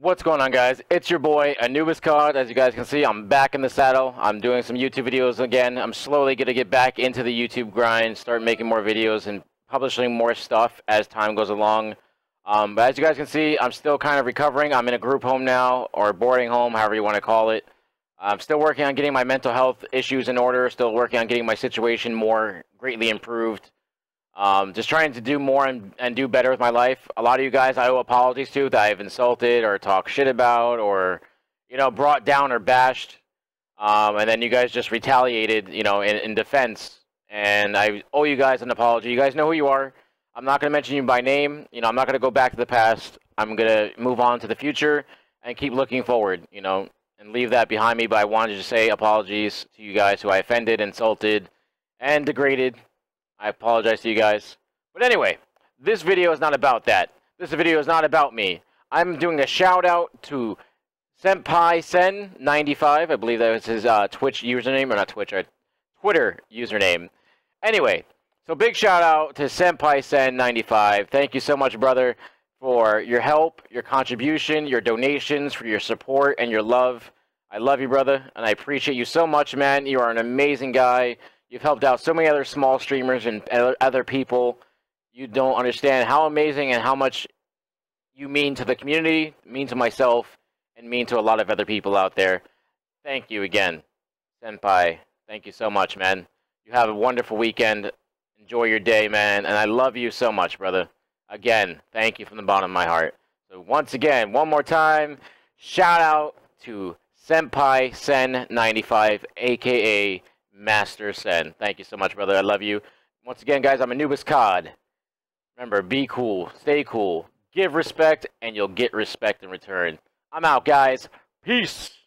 What's going on, guys? It's your boy Anubis Cod. As you guys can see, I'm back in the saddle. I'm doing some YouTube videos again. I'm slowly going to get back into the YouTube grind, start making more videos and publishing more stuff as time goes along. Um, but as you guys can see, I'm still kind of recovering. I'm in a group home now, or boarding home, however you want to call it. I'm still working on getting my mental health issues in order, still working on getting my situation more greatly improved. Um, just trying to do more and, and do better with my life. A lot of you guys I owe apologies to that I've insulted or talked shit about or, you know, brought down or bashed. Um, and then you guys just retaliated, you know, in, in defense. And I owe you guys an apology. You guys know who you are. I'm not going to mention you by name. You know, I'm not going to go back to the past. I'm going to move on to the future and keep looking forward, you know, and leave that behind me. But I wanted to say apologies to you guys who I offended, insulted, and degraded I apologize to you guys. But anyway, this video is not about that. This video is not about me. I'm doing a shout out to Senpai Sen 95. I believe that was his uh, Twitch username, or not Twitch, or uh, Twitter username. Anyway, so big shout out to Senpai Sen 95. Thank you so much, brother, for your help, your contribution, your donations, for your support and your love. I love you, brother, and I appreciate you so much, man. You are an amazing guy. You've helped out so many other small streamers and other people. You don't understand how amazing and how much you mean to the community, mean to myself, and mean to a lot of other people out there. Thank you again, Senpai. Thank you so much, man. You have a wonderful weekend. Enjoy your day, man. And I love you so much, brother. Again, thank you from the bottom of my heart. So once again, one more time, shout out to Senpai Sen95, aka Master Sen. Thank you so much, brother. I love you. Once again, guys, I'm Anubis Cod. Remember, be cool, stay cool, give respect, and you'll get respect in return. I'm out, guys. Peace.